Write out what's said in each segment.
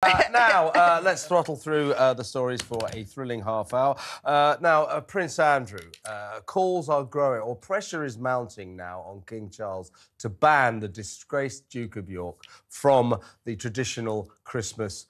Uh, now, uh, let's throttle through uh, the stories for a thrilling half hour. Uh, now, uh, Prince Andrew, uh, calls are growing, or pressure is mounting now on King Charles to ban the disgraced Duke of York from the traditional Christmas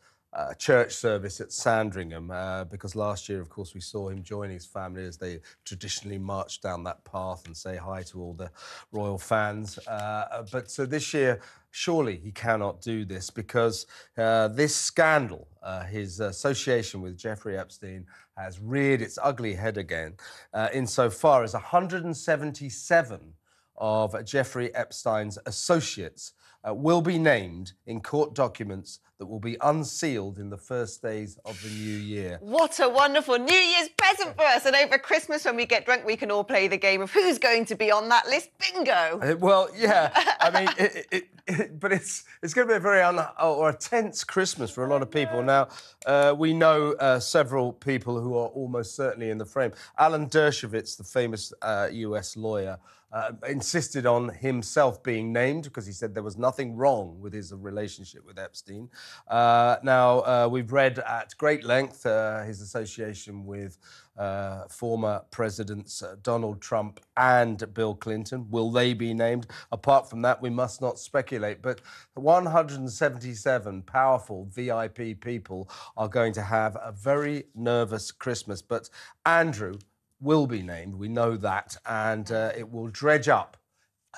church service at Sandringham because last year, of course, we saw him join his family as they traditionally march down that path and say hi to all the royal fans. But so this year, surely he cannot do this because uh, this scandal, uh, his association with Jeffrey Epstein, has reared its ugly head again uh, insofar as 177 of Jeffrey Epstein's associates uh, will be named in court documents that will be unsealed in the first days of the new year. What a wonderful New Year's present for us. And over Christmas, when we get drunk, we can all play the game of who's going to be on that list. Bingo. Uh, well, yeah. I mean, it, it, it, but it's it's going to be a very un, or a tense Christmas for a lot of people. Now, uh, we know uh, several people who are almost certainly in the frame. Alan Dershowitz, the famous uh, U.S. lawyer. Uh, insisted on himself being named because he said there was nothing wrong with his relationship with Epstein. Uh, now, uh, we've read at great length uh, his association with uh, former presidents uh, Donald Trump and Bill Clinton. Will they be named? Apart from that, we must not speculate. But 177 powerful VIP people are going to have a very nervous Christmas. But Andrew, will be named. We know that. And uh, it will dredge up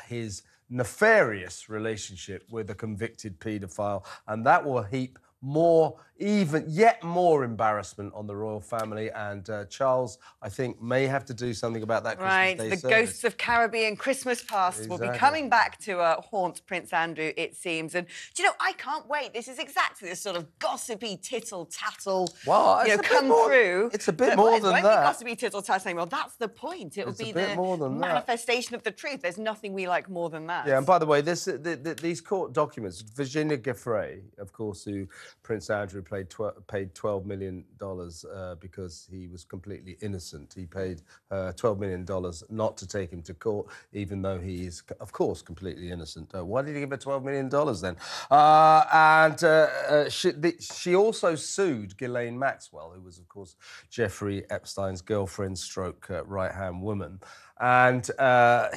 his nefarious relationship with a convicted paedophile. And that will heap more, even yet more embarrassment on the royal family. And uh, Charles, I think, may have to do something about that. Right, Christmas Day the service. ghosts of Caribbean Christmas past will be coming back to uh, haunt Prince Andrew, it seems. And do you know, I can't wait. This is exactly this sort of gossipy tittle tattle. Well, you it's know, a bit come more- through. it's a bit more it than won't that. Be gossipy tittle tattle anymore. That's the point. It will be the more than that. manifestation of the truth. There's nothing we like more than that. Yeah, and by the way, this, the, the, these court documents, Virginia Giuffre, of course, who Prince Andrew paid, tw- paid $12 million uh, because he was completely innocent. He paid uh, $12 million not to take him to court, even though he is, of course, completely innocent. Uh, why did he give her $12 million then? Uh, and uh, uh, she, the, she also sued Ghislaine Maxwell, who was, of course, Jeffrey Epstein's girlfriend stroke uh, right-hand woman. And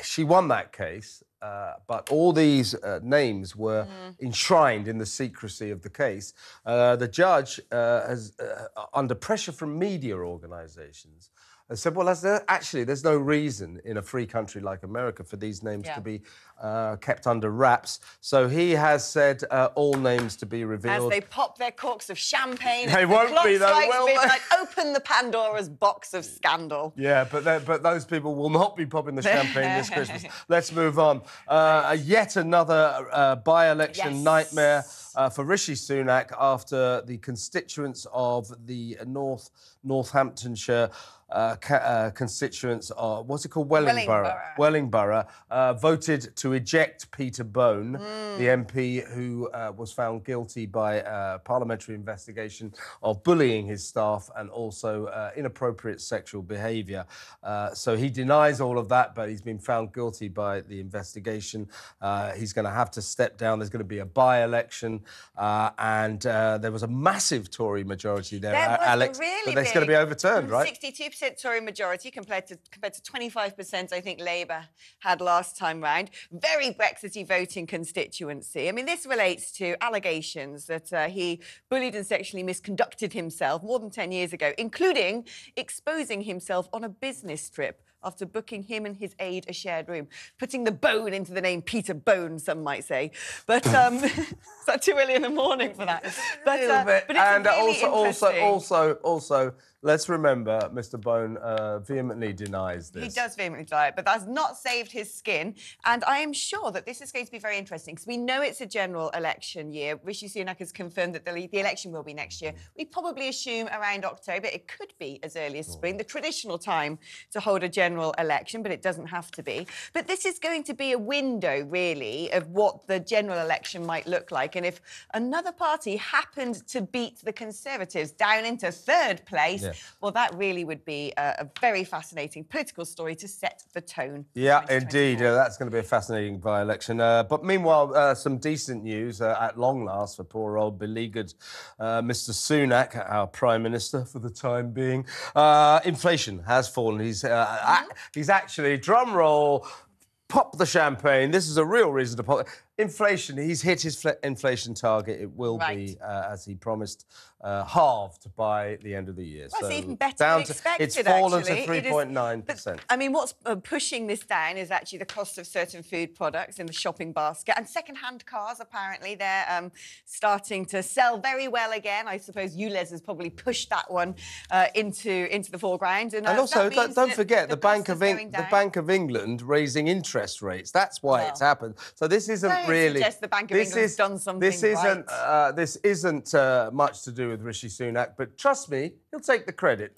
she won that case. Uh, but all these uh, names were enshrined in the secrecy of the case. Uh, the judge, uh, has, uh, under pressure from media organisations, has said, "Well, that's, actually, there's no reason in a free country like America for these names Yeah. to be uh, kept under wraps." So he has said uh, all names to be revealed. As they pop their corks of champagne, They won't clock be, though, strikes will they? midnight, open the Pandora's box of scandal. Yeah, but but those people will not be popping the champagne this Christmas. Let's move on. Uh, yet another uh, by-election Yes. nightmare uh, for Rishi Sunak after the constituents of the North Northamptonshire. Uh, ca- uh, constituents are what's it called Wellingborough Wellingborough. Wellingborough uh, voted to eject Peter Bone, Hmm. the MP who uh, was found guilty by a parliamentary investigation of bullying his staff and also uh, inappropriate sexual behaviour. Uh, so he denies all of that, but he's been found guilty by the investigation. Uh, he's going to have to step down. There's going to be a by-election, uh, and uh, there was a massive Tory majority there, There was Alex. really but that's going to be overturned, right? 62% Tory majority compared to compared to 25% I think Labour had last time round. Very Brexity voting constituency. I mean, this relates to allegations that uh, he bullied and sexually misconducted himself more than 10 years ago, including exposing himself on a business trip after booking him and his aide a shared room, putting the bone into the name Peter Bone, some might say. But um, is that too early in the morning for that? But, little uh, bit. but it's and really also, also, also, also, let's remember, Mr. Bone uh, vehemently denies this. He does vehemently deny it, but that's not saved his skin. And I am sure that this is going to be very interesting because we know it's a general election year. Rishi Sunak has confirmed that the, the election will be next year. We probably assume around October. It could be as early as spring, the traditional time to hold a general election, but it doesn't have to be. But this is going to be a window, really, of what the general election might look like. And if another party happened to beat the Conservatives down into third place, Yeah. Here. Well, that really would be a, a very fascinating political story to set the tone. Yeah, indeed. Uh, that's going to be a fascinating by election. Uh, but meanwhile, uh, some decent news uh, at long last for poor old beleaguered uh, Mr. Sunak, our Prime Minister for the time being. Uh, inflation has fallen. He's, uh, a- he's actually, drum roll, pop the champagne. This is a real reason to pop. Inflation, he's hit his fl- inflation target. It will Right. be, uh, as he promised, uh, halved by the end of the year. Well, so it's even better down than to, expected. It's fallen actually. to 3.9%. but, I mean, what's uh, pushing this down is actually the cost of certain food products in the shopping basket and second-hand cars. Apparently, they're um, starting to sell very well again. I suppose ULEZ has probably pushed that one uh, into into the foreground. And, uh, And also, don't, don't forget the, Bank of the. Bank of England raising interest rates. That's why it's happened. So this isn't really. suggest the Bank of this England's is, done something This isn't. right. Uh, this isn't uh, much to do with Rishi Sunak, but trust me, he'll take the credit.